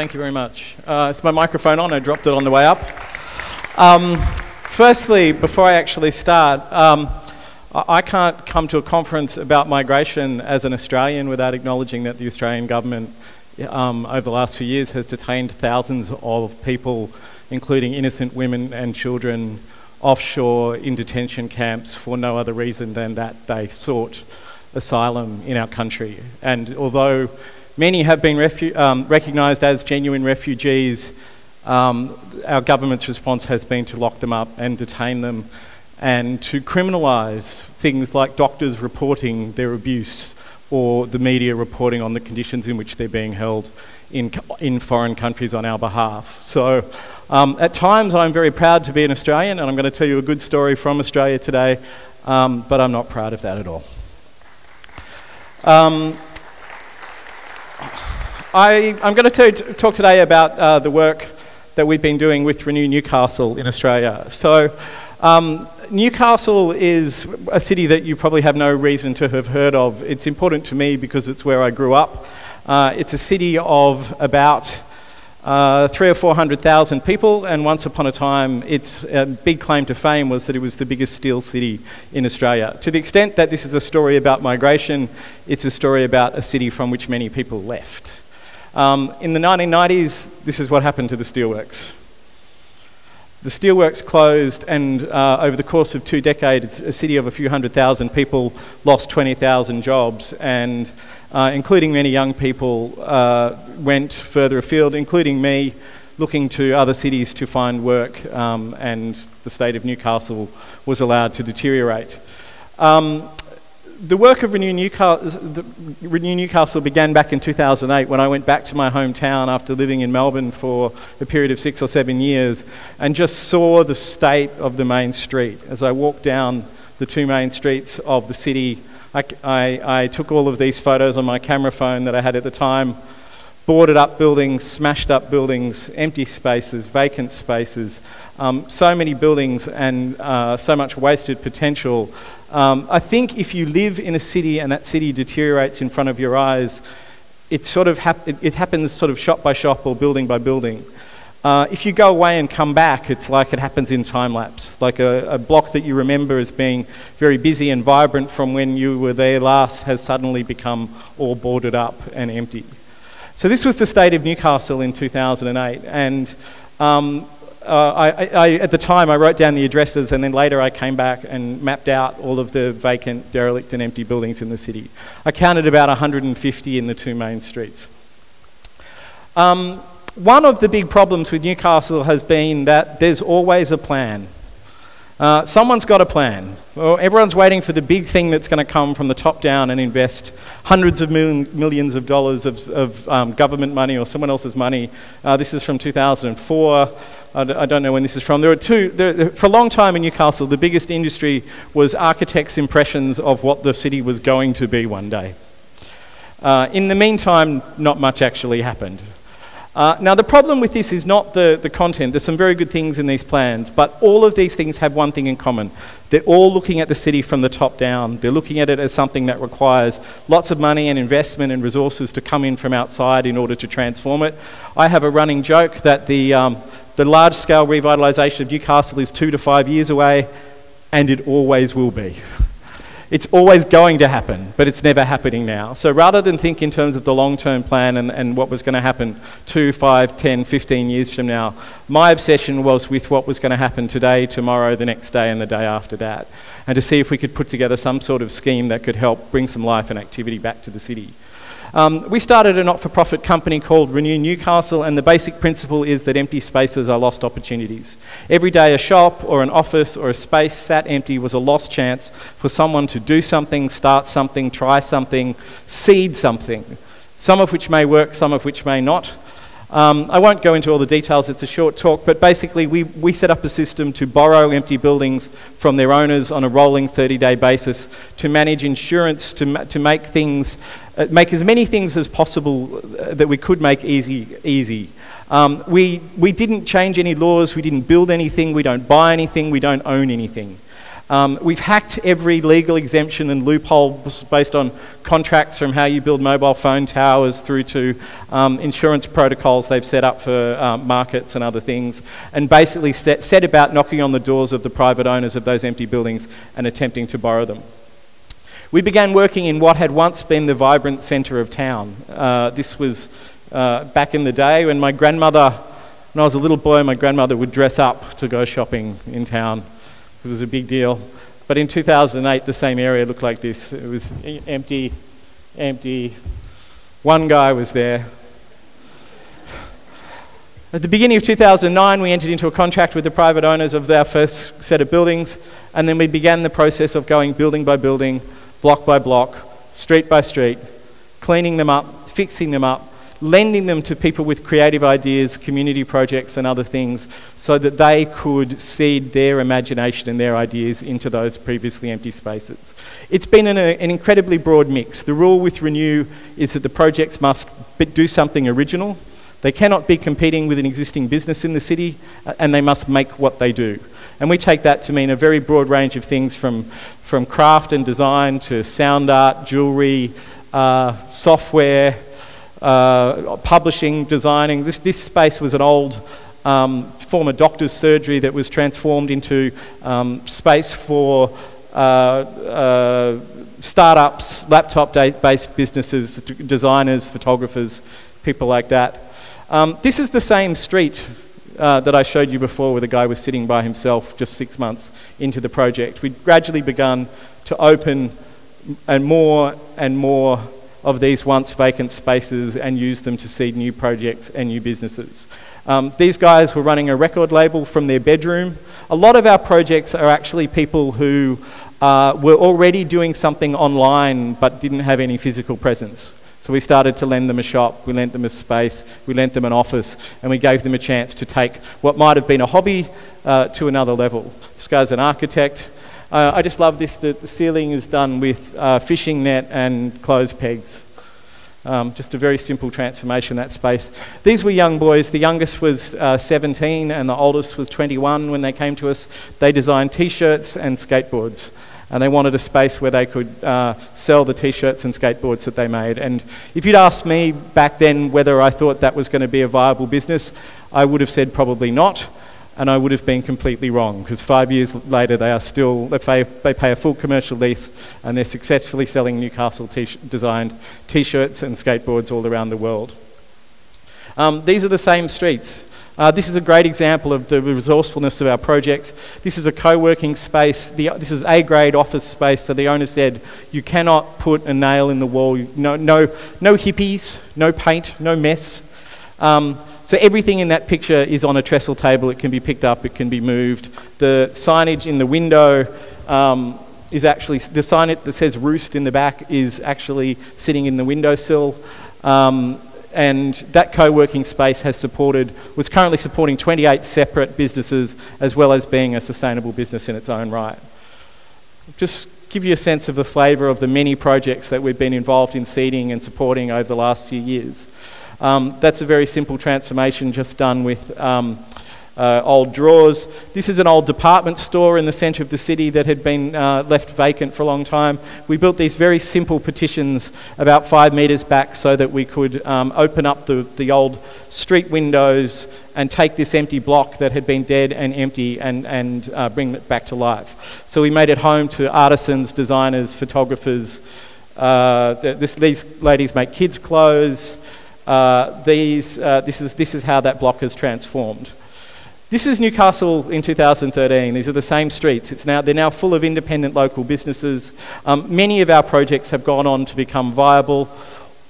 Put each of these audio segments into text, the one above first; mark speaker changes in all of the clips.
Speaker 1: Thank you very much. Uh, is my microphone on? I dropped it on the way up. Um, firstly, before I actually start, um, I can't come to a conference about migration as an Australian without acknowledging that the Australian government um, over the last few years has detained thousands of people, including innocent women and children, offshore in detention camps for no other reason than that they sought asylum in our country. And although many have been um, recognised as genuine refugees, um, our government's response has been to lock them up and detain them and to criminalise things like doctors reporting their abuse or the media reporting on the conditions in which they're being held in, in foreign countries on our behalf. So, um, at times, I'm very proud to be an Australian, and I'm going to tell you a good story from Australia today, um, but I'm not proud of that at all. Um, I, am going to talk today about uh, the work that we've been doing with Renew Newcastle in Australia. So, um, Newcastle is a city that you probably have no reason to have heard of. It's important to me because it's where I grew up. Uh, it's a city of about uh, three or four hundred thousand people, and once upon a time, its uh, big claim to fame was that it was the biggest steel city in Australia. To the extent that this is a story about migration, it's a story about a city from which many people left. Um, in the 1990s, this is what happened to the steelworks. The steelworks closed, and uh, over the course of two decades, a city of a few hundred thousand people lost 20,000 jobs, and uh, including many young people, uh, went further afield, including me, looking to other cities to find work, um, and the state of Newcastle was allowed to deteriorate. Um, the work of Renew Newcastle, Renew Newcastle, began back in 2008 when I went back to my hometown after living in Melbourne for a period of six or seven years and just saw the state of the main street. As I walked down the two main streets of the city, I, I, I took all of these photos on my camera phone that I had at the time boarded up buildings, smashed up buildings, empty spaces, vacant spaces, um, so many buildings and uh, so much wasted potential. Um, I think if you live in a city and that city deteriorates in front of your eyes, it sort of hap- it, happens sort of shop by shop or building by building. Uh, if you go away and come back, it's like it happens in time lapse, like a, a, block that you remember as being very busy and vibrant from when you were there last has suddenly become all boarded up and empty. So this was the state of Newcastle in 2008, and um, uh, I, I, at the time I wrote down the addresses, and then later I came back and mapped out all of the vacant, derelict, and empty buildings in the city. I counted about 150 in the two main streets. Um, one of the big problems with Newcastle has been that there's always a plan. Uh, someone's got a plan. Well, everyone's waiting for the big thing that's going to come from the top down and invest hundreds of million, millions of dollars of, of um, government money or someone else's money. Uh, this is from 2004. I d- I don't know when this is from. There are two, there, for a long time in Newcastle, the biggest industry was architects' impressions of what the city was going to be one day. Uh, in the meantime, not much actually happened. Uh, now, the problem with this is not the, the content. There's some very good things in these plans, but all of these things have one thing in common. They're all looking at the city from the top down. They're looking at it as something that requires lots of money and investment and resources to come in from outside in order to transform it. I have a running joke that the, um, the large scale revitalisation of Newcastle is two to five years away, and it always will be. It's always going to happen, but it's never happening now. So rather than think in terms of the long term plan and, and what was going to happen two, five, 10, 15 years from now, my obsession was with what was going to happen today, tomorrow, the next day, and the day after that. And to see if we could put together some sort of scheme that could help bring some life and activity back to the city. Um, we started a not for profit company called Renew Newcastle, and the basic principle is that empty spaces are lost opportunities. Every day, a shop or an office or a space sat empty was a lost chance for someone to do something, start something, try something, seed something, some of which may work, some of which may not. Um, I won't go into all the details, it's a short talk, but basically, we, we set up a system to borrow empty buildings from their owners on a rolling 30 day basis, to manage insurance, to, ma- to make things, uh, make as many things as possible uh, that we could make easy. easy. Um, we, we didn't change any laws, we didn't build anything, we don't buy anything, we don't own anything. Um, we've hacked every legal exemption and loophole based on contracts from how you build mobile phone towers through to um, insurance protocols they've set up for uh, markets and other things, and basically set, set about knocking on the doors of the private owners of those empty buildings and attempting to borrow them. We began working in what had once been the vibrant centre of town. Uh, this was uh, back in the day when my grandmother, when I was a little boy, my grandmother would dress up to go shopping in town. It was a big deal. But in 2008, the same area looked like this. It was empty, empty. One guy was there. At the beginning of 2009, we entered into a contract with the private owners of our first set of buildings, and then we began the process of going building by building, block by block, street by street, cleaning them up, fixing them up, lending them to people with creative ideas, community projects, and other things so that they could seed their imagination and their ideas into those previously empty spaces. It's been an, an incredibly broad mix. The rule with Renew is that the projects must do something original. They cannot be competing with an existing business in the city, uh, and they must make what they do. And we take that to mean a very broad range of things from, from craft and design to sound art, jewellery, uh, software, uh, publishing, designing. This, this space was an old um, former doctor's surgery that was transformed into um, space for uh, uh, startups, laptop based businesses, designers, photographers, people like that. Um, this is the same street uh, that I showed you before where the guy was sitting by himself just six months into the project. We'd gradually begun to open and more and more of these once vacant spaces and use them to seed new projects and new businesses. Um, these guys were running a record label from their bedroom. A lot of our projects are actually people who uh, were already doing something online but didn't have any physical presence. So we started to lend them a shop, we lent them a space, we lent them an office, and we gave them a chance to take what might have been a hobby uh, to another level. This guy's an architect. Uh, I just love this, the, the ceiling is done with uh, fishing net and clothes pegs. Um, just a very simple transformation that space. These were young boys. The youngest was uh, 17 and the oldest was 21 when they came to us. They designed t shirts and skateboards. And they wanted a space where they could uh, sell the t shirts and skateboards that they made. And if you'd asked me back then whether I thought that was going to be a viable business, I would have said probably not and I would have been completely wrong because five years later they are still, they pay, they pay a full commercial lease and they're successfully selling Newcastle designed t shirts and skateboards all around the world. Um, these are the same streets. Uh, this is a great example of the resourcefulness of our projects. This is a co working space. The, this is A grade office space. So the owner said, You cannot put a nail in the wall. No, no, no hippies, no paint, no mess. Um, so everything in that picture is on a trestle table. It can be picked up, it can be moved. The signage in the window um, is actually, the sign that says roost in the back is actually sitting in the windowsill. Um, and that co-working space has supported, was currently supporting 28 separate businesses as well as being a sustainable business in its own right. Just give you a sense of the flavour of the many projects that we've been involved in seeding and supporting over the last few years. Um, that's a very simple transformation just done with um, uh, old drawers. This is an old department store in the centre of the city that had been uh, left vacant for a long time. We built these very simple partitions about five metres back so that we could um, open up the, the old street windows and take this empty block that had been dead and empty and, and uh, bring it back to life. So we made it home to artisans, designers, photographers. Uh, this, these ladies make kids' clothes. Uh, these, uh, this, is, this is how that block has transformed. This is Newcastle in 2013. These are the same streets. It's now, they're now full of independent local businesses. Um, many of our projects have gone on to become viable.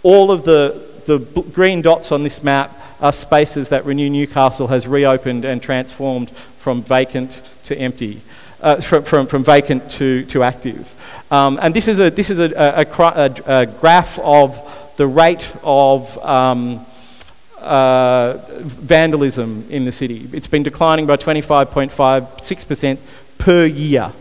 Speaker 1: All of the, the green dots on this map are spaces that Renew Newcastle has reopened and transformed from vacant to empty, uh, from, from, from, vacant to, to active. Um, and this is, a, this is a, a, a, a graph of the rate of um, uh, vandalism in the city. It's been declining by 25.56% per year.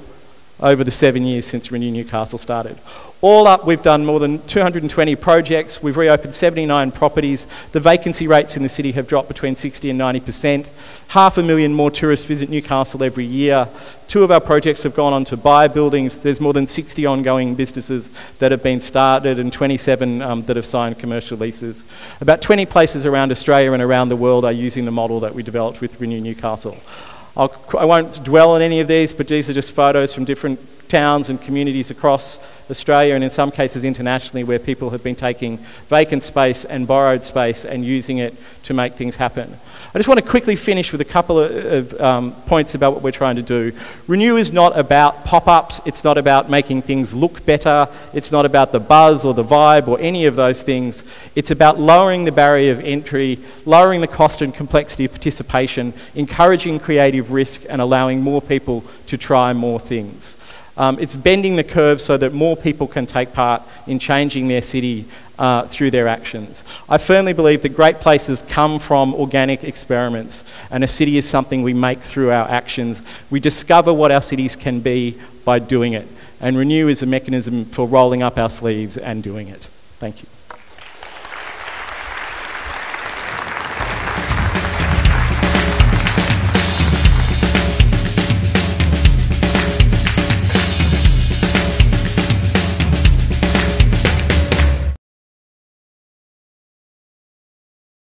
Speaker 1: Over the seven years since Renew Newcastle started. All up, we've done more than 220 projects. We've reopened 79 properties. The vacancy rates in the city have dropped between 60 and 90%. Half a million more tourists visit Newcastle every year. Two of our projects have gone on to buy buildings. There's more than 60 ongoing businesses that have been started and 27 um, that have signed commercial leases. About 20 places around Australia and around the world are using the model that we developed with Renew Newcastle. I'll, I will not dwell on any of these, but these are just photos from different towns and communities across Australia and in some cases internationally where people have been taking vacant space and borrowed space and using it to make things happen. I just want to quickly finish with a couple of, of um, points about what we're trying to do. Renew is not about pop ups, it's not about making things look better, it's not about the buzz or the vibe or any of those things. It's about lowering the barrier of entry, lowering the cost and complexity of participation, encouraging creative risk, and allowing more people to try more things. Um, it's bending the curve so that more people can take part in changing their city uh, through their actions. I firmly believe that great places come from organic experiments, and a city is something we make through our actions. We discover what our cities can be by doing it, and Renew is a mechanism for rolling up our sleeves and doing it. Thank you.